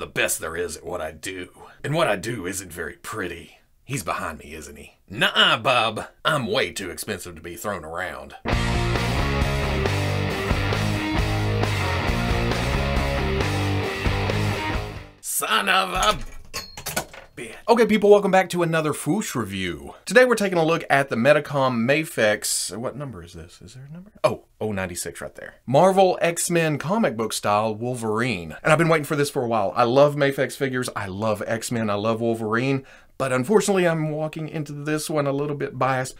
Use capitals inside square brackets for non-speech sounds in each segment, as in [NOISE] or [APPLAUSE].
The best there is at what I do. And what I do isn't very pretty. He's behind me, isn't he? Nuh-uh, bub. I'm way too expensive to be thrown around. Son of a Okay, people, welcome back to another Fwoosh review. Today we're taking a look at the Medicom Mafex. What number is this? Is there a number? Oh, oh, 096 right there. Marvel X-Men comic book style Wolverine. And I've been waiting for this for a while. I love Mafex figures. I love X-Men. I love Wolverine. But unfortunately, I'm walking into this one a little bit biased.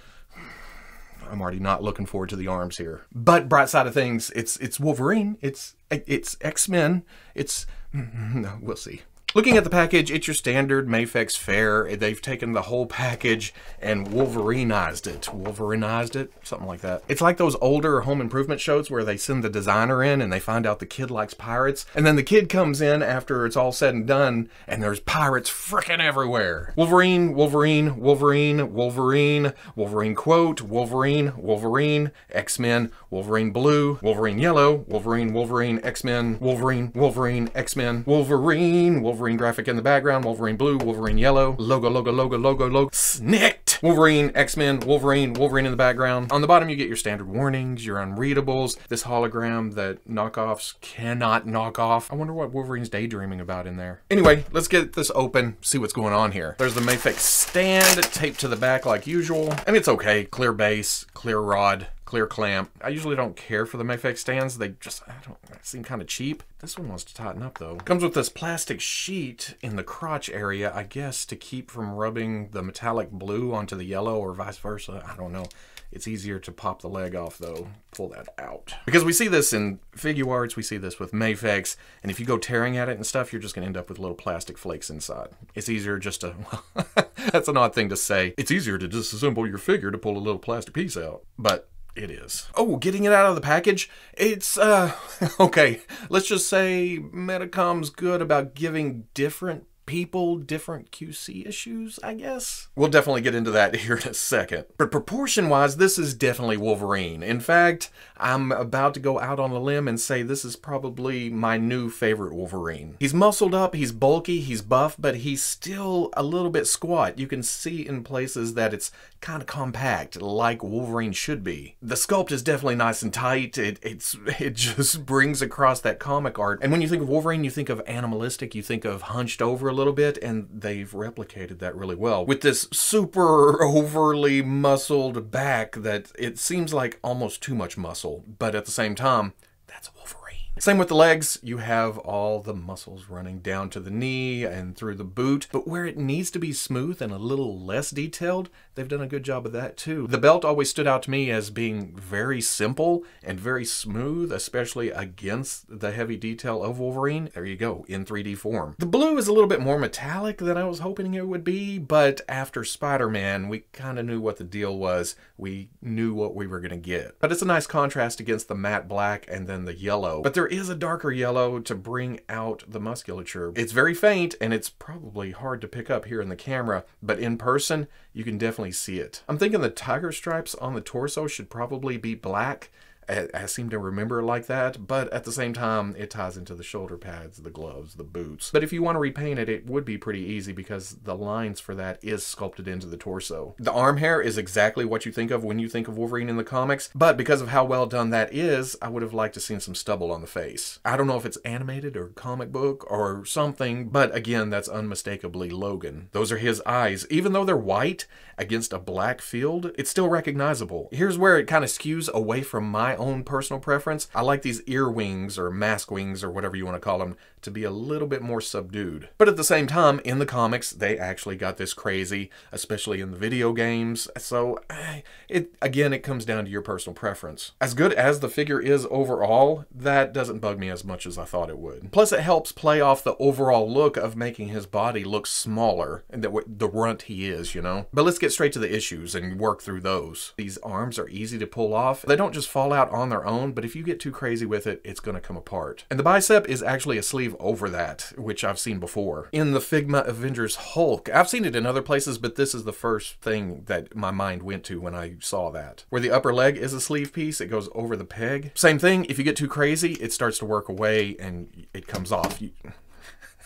I'm already not looking forward to the arms here. But bright side of things, it's it's Wolverine. It's it's X-Men. It's [LAUGHS] we'll see. Looking at the package, it's your standard Mafex fare. They've taken the whole package and Wolverinized it. Wolverinized it? Something like that. It's like those older home improvement shows where they send the designer in and they find out the kid likes pirates. And then the kid comes in after it's all said and done and there's pirates freaking everywhere. Wolverine, Wolverine, Wolverine, Wolverine, Wolverine quote, Wolverine, Wolverine, X-Men, Wolverine blue, Wolverine yellow, Wolverine, Wolverine, X-Men, Wolverine, Wolverine, X-Men, Wolverine, Wolverine, Wolverine graphic in the background, Wolverine blue, Wolverine yellow, logo, logo, logo, logo, logo, snicked! Wolverine, X-Men, Wolverine, Wolverine in the background. On the bottom, you get your standard warnings, your unreadables, this hologram that knockoffs cannot knock off. I wonder what Wolverine's daydreaming about in there. Anyway, let's get this open, see what's going on here. There's the Mafex stand taped to the back like usual, and it's okay. Clear base, clear rod, clear clamp. I usually don't care for the Mafex stands. They just, I don't, seem kind of cheap. This one wants to tighten up though. Comes with this plastic sheet in the crotch area, I guess, to keep from rubbing the metallic blue onto the yellow or vice versa. I don't know. It's easier to pop the leg off though, pull that out. Because we see this in Figuarts, we see this with Mafex, and if you go tearing at it and stuff, you're just gonna end up with little plastic flakes inside. It's easier just to, [LAUGHS] that's an odd thing to say. It's easier to disassemble your figure to pull a little plastic piece out. But it is. Oh, getting it out of the package? It's, uh, [LAUGHS] okay. Let's just say Medicom's good about giving different people different QC issues, I guess. We'll definitely get into that [LAUGHS] here in a second. But proportion-wise, this is definitely Wolverine. In fact, I'm about to go out on a limb and say this is probably my new favorite Wolverine. He's muscled up, he's bulky, he's buff, but he's still a little bit squat. You can see in places that it's kind of compact, like Wolverine should be. The sculpt is definitely nice and tight. It, it's, [LAUGHS] it just brings across that comic art. And when you think of Wolverine, you think of animalistic, you think of hunched over a little bit, and they've replicated that really well. With this super [LAUGHS] overly muscled back that it seems like almost too much muscle, but at the same time, that's Wolverine. Same with the legs, you have all the muscles running down to the knee and through the boot, but where it needs to be smooth and a little less detailed, they've done a good job of that too. The belt always stood out to me as being very simple and very smooth, especially against the heavy detail of Wolverine. There you go, in 3D form. The blue is a little bit more metallic than I was hoping it would be, but after Spider-Man, we kind of knew what the deal was. We knew what we were going to get. But it's a nice contrast against the matte black and then the yellow. But there is a darker yellow to bring out the musculature. It's very faint and it's probably hard to pick up here in the camera, but in person, you can definitely see it. I'm thinking the tiger stripes on the torso should probably be black I, seem to remember like that, but at the same time, it ties into the shoulder pads, the gloves, the boots. But if you want to repaint it, it would be pretty easy because the lines for that is sculpted into the torso. The arm hair is exactly what you think of when you think of Wolverine in the comics, but because of how well done that is, I would have liked to seen some stubble on the face. I don't know if it's animated or comic book or something, but again, that's unmistakably Logan. Those are his eyes. Even though they're white against a black field, it's still recognizable. Here's where it kind of skews away from my own personal preference. I like these ear wings or mask wings or whatever you want to call them to be a little bit more subdued. But at the same time, in the comics, they actually got this crazy, especially in the video games. So eh, it again, it comes down to your personal preference. As good as the figure is overall, that doesn't bug me as much as I thought it would. Plus, it helps play off the overall look of making his body look smaller and the, the runt he is, you know? But let's get straight to the issues and work through those. These arms are easy to pull off. They don't just fall out on their own, but if you get too crazy with it, it's going to come apart. And the bicep is actually a sleeve over that, which I've seen before. In the Figma Avengers Hulk, I've seen it in other places, but this is the first thing that my mind went to when I saw that. Where the upper leg is a sleeve piece, it goes over the peg. Same thing, if you get too crazy, it starts to work away and it comes off. You,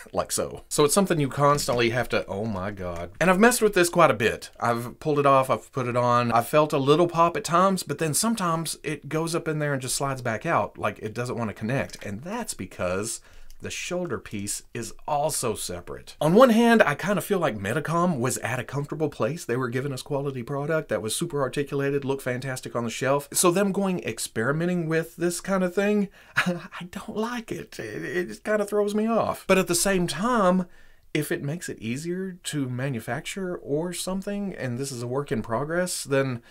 [LAUGHS] like so. So it's something you constantly have to, oh my God. And I've messed with this quite a bit. I've pulled it off, I've put it on. I've felt a little pop at times, but then sometimes it goes up in there and just slides back out like it doesn't want to connect. And that's because the shoulder piece is also separate. On one hand, I kind of feel like Medicom was at a comfortable place. They were giving us quality product that was super articulated, looked fantastic on the shelf. So them going experimenting with this kind of thing, [LAUGHS] I don't like it. It, it kind of throws me off. But at the same time, if it makes it easier to manufacture or something, and this is a work in progress, then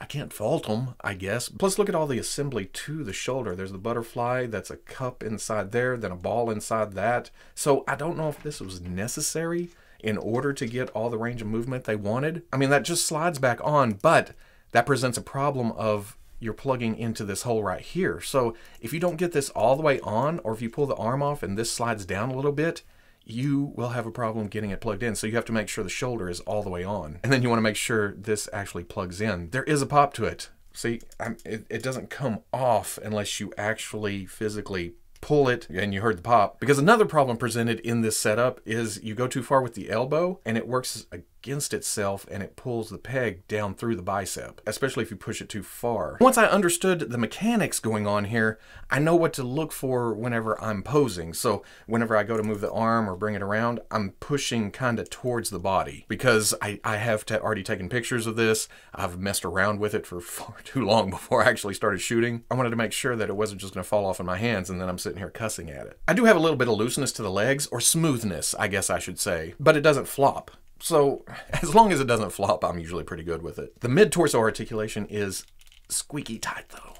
I can't fault them, I guess. Plus, look at all the assembly to the shoulder. There's the butterfly, that's a cup inside there, then a ball inside that. So I don't know if this was necessary in order to get all the range of movement they wanted. I mean, that just slides back on, but that presents a problem of you're plugging into this hole right here. So if you don't get this all the way on, or if you pull the arm off and this slides down a little bit, you will have a problem getting it plugged in. So you have to make sure the shoulder is all the way on. And then you want to make sure this actually plugs in. There is a pop to it. See, it, it doesn't come off unless you actually physically pull it and you heard the pop. Because another problem presented in this setup is you go too far with the elbow and it works against itself and it pulls the peg down through the bicep, especially if you push it too far. Once I understood the mechanics going on here, I know what to look for whenever I'm posing. So whenever I go to move the arm or bring it around, I'm pushing kind of towards the body because I, I have to already taken pictures of this. I've messed around with it for [LAUGHS] far too long before I actually started shooting. I wanted to make sure that it wasn't just going to fall off in my hands and then I'm sitting here cussing at it. I do have a little bit of looseness to the legs, or smoothness, I guess I should say, but it doesn't flop. So as long as it doesn't flop, I'm usually pretty good with it. The mid-torso articulation is squeaky tight though.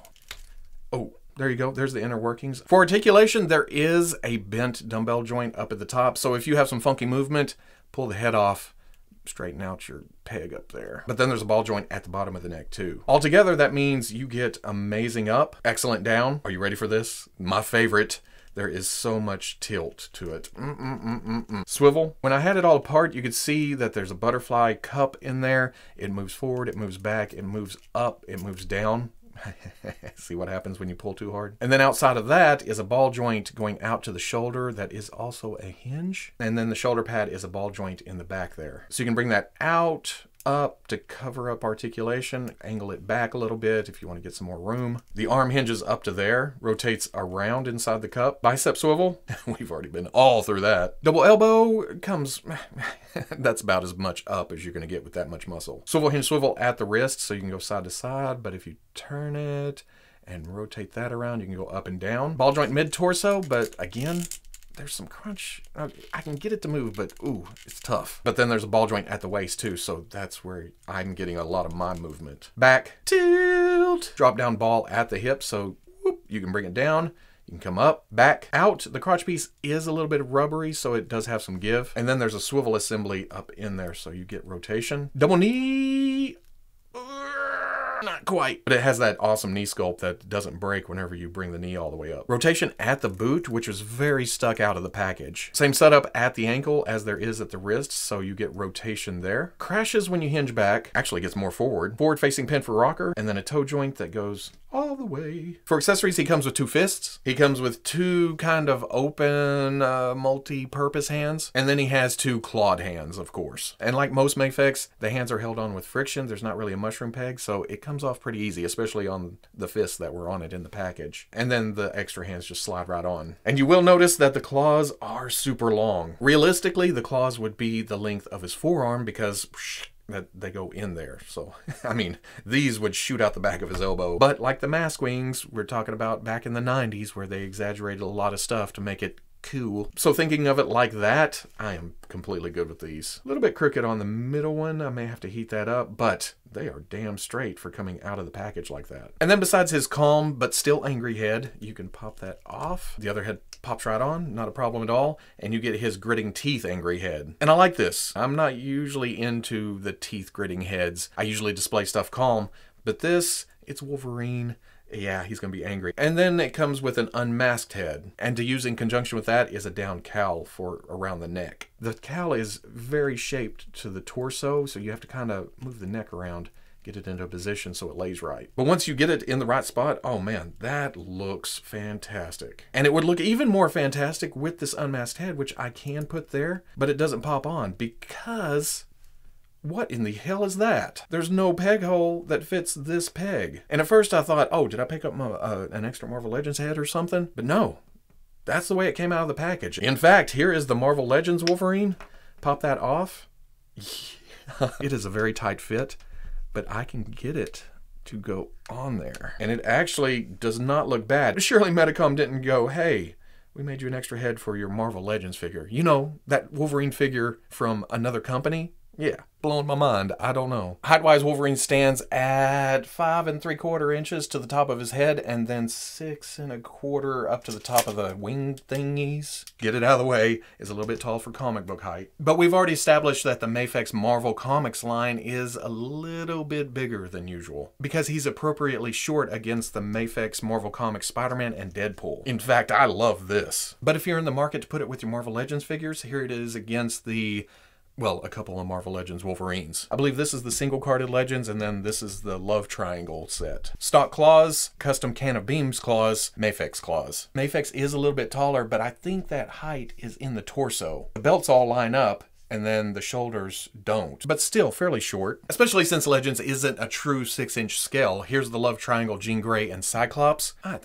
Oh, there you go. There's the inner workings. For articulation, there is a bent dumbbell joint up at the top. So if you have some funky movement, pull the head off, straighten out your peg up there. But then there's a ball joint at the bottom of the neck too. Altogether, that means you get amazing up, excellent down. Are you ready for this? My favorite there is so much tilt to it. Mm -mm -mm Swivel. When I had it all apart, you could see that there's a butterfly cup in there. It moves forward, it moves back, it moves up, it moves down. [LAUGHS] See what happens when you pull too hard? And then outside of that is a ball joint going out to the shoulder that is also a hinge. And then the shoulder pad is a ball joint in the back there. So you can bring that out up to cover up articulation, angle it back a little bit if you want to get some more room. The arm hinges up to there, rotates around inside the cup. Bicep swivel, [LAUGHS] we've already been all through that. Double elbow comes, [LAUGHS] that's about as much up as you're going to get with that much muscle. Swivel hinge swivel at the wrist so you can go side to side, but if you turn it and rotate that around, you can go up and down. Ball joint mid torso, but again, there's some crunch. Uh, I can get it to move, but ooh, it's tough. But then there's a ball joint at the waist too, so that's where I'm getting a lot of my movement. Back, tilt, drop down ball at the hip, so whoop, you can bring it down. You can come up, back, out. The crotch piece is a little bit rubbery, so it does have some give. And then there's a swivel assembly up in there, so you get rotation. Double knee not quite. But it has that awesome knee sculpt that doesn't break whenever you bring the knee all the way up. Rotation at the boot, which is very stuck out of the package. Same setup at the ankle as there is at the wrist, so you get rotation there. Crashes when you hinge back, actually gets more forward. Forward facing pin for rocker, and then a toe joint that goes all the way. For accessories, he comes with two fists. He comes with two kind of open uh, multi-purpose hands. And then he has two clawed hands, of course. And like most Mafex, the hands are held on with friction. There's not really a mushroom peg, so it comes off pretty easy, especially on the fists that were on it in the package. And then the extra hands just slide right on. And you will notice that the claws are super long. Realistically, the claws would be the length of his forearm because that they go in there. So, [LAUGHS] I mean, these would shoot out the back of his elbow. But like the mask wings we're talking about back in the 90s where they exaggerated a lot of stuff to make it cool. So thinking of it like that, I am completely good with these. A little bit crooked on the middle one. I may have to heat that up, but they are damn straight for coming out of the package like that. And then besides his calm but still angry head, you can pop that off. The other head pops right on, not a problem at all, and you get his gritting teeth angry head. And I like this. I'm not usually into the teeth gritting heads. I usually display stuff calm, but this, it's Wolverine yeah, he's going to be angry. And then it comes with an unmasked head. And to use in conjunction with that is a down cowl for around the neck. The cowl is very shaped to the torso, so you have to kind of move the neck around get it into a position so it lays right. But once you get it in the right spot, oh man, that looks fantastic. And it would look even more fantastic with this unmasked head, which I can put there, but it doesn't pop on because what in the hell is that? There's no peg hole that fits this peg. And at first I thought, oh, did I pick up my, uh, an extra Marvel Legends head or something? But no, that's the way it came out of the package. In fact, here is the Marvel Legends Wolverine. Pop that off. [LAUGHS] it is a very tight fit, but I can get it to go on there. And it actually does not look bad. Surely Medicom didn't go, hey, we made you an extra head for your Marvel Legends figure. You know, that Wolverine figure from another company? Yeah, blowing my mind. I don't know. Height-wise, Wolverine stands at five and three quarter inches to the top of his head, and then six and a quarter up to the top of the wing thingies. Get it out of the way. Is a little bit tall for comic book height. But we've already established that the Mafex Marvel Comics line is a little bit bigger than usual because he's appropriately short against the Mafex Marvel Comics Spider-Man and Deadpool. In fact, I love this. But if you're in the market to put it with your Marvel Legends figures, here it is against the well, a couple of Marvel Legends Wolverines. I believe this is the single carded Legends, and then this is the Love Triangle set. Stock claws, custom can of beams claws, Mafex claws. Mafex is a little bit taller, but I think that height is in the torso. The belts all line up, and then the shoulders don't. But still fairly short, especially since Legends isn't a true 6-inch scale. Here's the Love Triangle, Jean Grey, and Cyclops. I,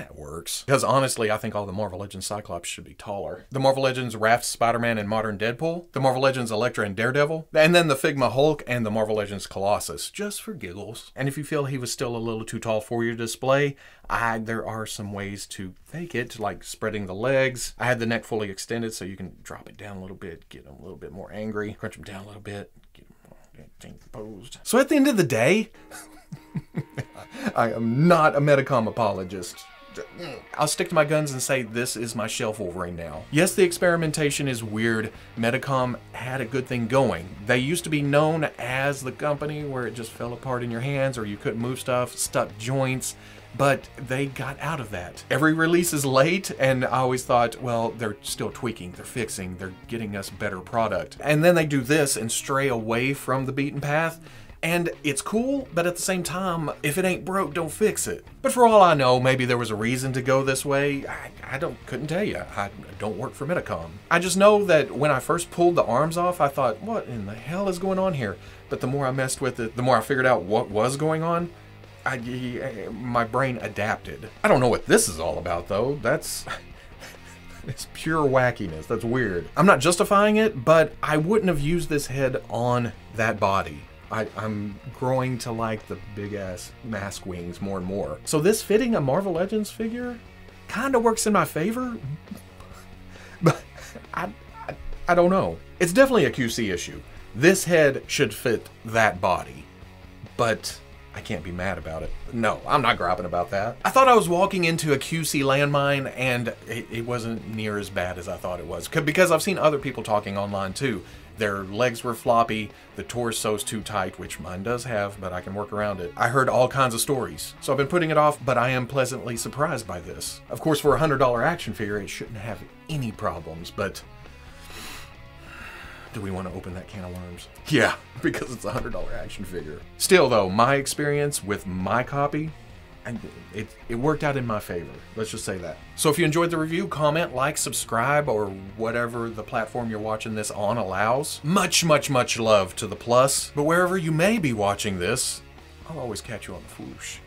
that works. Because honestly, I think all the Marvel Legends Cyclops should be taller. The Marvel Legends Raft Spider-Man and Modern Deadpool, the Marvel Legends Elektra and Daredevil, and then the Figma Hulk and the Marvel Legends Colossus, just for giggles. And if you feel he was still a little too tall for your display, I there are some ways to fake it, like spreading the legs. I had the neck fully extended so you can drop it down a little bit, get him a little bit more angry, crunch him down a little bit, get him posed. So at the end of the day, [LAUGHS] I am not a Medicom apologist. I'll stick to my guns and say this is my shelf Wolverine now. Yes, the experimentation is weird. Medicom had a good thing going. They used to be known as the company where it just fell apart in your hands or you couldn't move stuff, stuck joints, but they got out of that. Every release is late, and I always thought, well, they're still tweaking, they're fixing, they're getting us better product. And then they do this and stray away from the beaten path, and it's cool, but at the same time, if it ain't broke, don't fix it. But for all I know, maybe there was a reason to go this way. I, I don't couldn't tell you. I don't work for Medicom. I just know that when I first pulled the arms off, I thought, what in the hell is going on here? But the more I messed with it, the more I figured out what was going on. I, eh, my brain adapted. I don't know what this is all about though. That's [LAUGHS] it's pure wackiness. That's weird. I'm not justifying it, but I wouldn't have used this head on that body. I, am growing to like the big ass mask wings more and more. So this fitting a Marvel Legends figure kind of works in my favor, [LAUGHS] but I, I, I don't know. It's definitely a QC issue. This head should fit that body, but I can't be mad about it. No, I'm not grapping about that. I thought I was walking into a QC landmine and it, it wasn't near as bad as I thought it was. Because I've seen other people talking online too their legs were floppy, the torso's too tight, which mine does have, but I can work around it. I heard all kinds of stories, so I've been putting it off, but I am pleasantly surprised by this. Of course, for a $100 action figure, it shouldn't have any problems, but do we want to open that can of worms? [LAUGHS] Yeah, because it's a $100 action figure. Still though, my experience with my copy it, it worked out in my favor. Let's just say that. So if you enjoyed the review, comment, like, subscribe, or whatever the platform you're watching this on allows. Much, much, much love to the plus. But wherever you may be watching this, I'll always catch you on the Fwoosh.